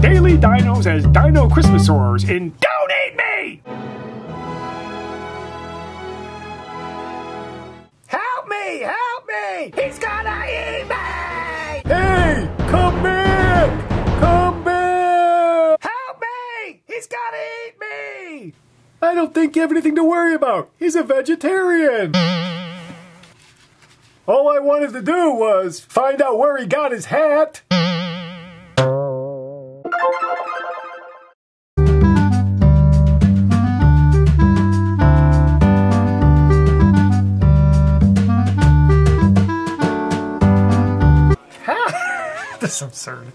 daily dinos as Dino Christmasaurs in Don't Eat Me! Help me! Help me! He's gonna eat me! Hey, come back! Come back! Help me! He's gonna eat me! I don't think you have anything to worry about. He's a vegetarian. All I wanted to do was find out where he got his hat. That's absurd.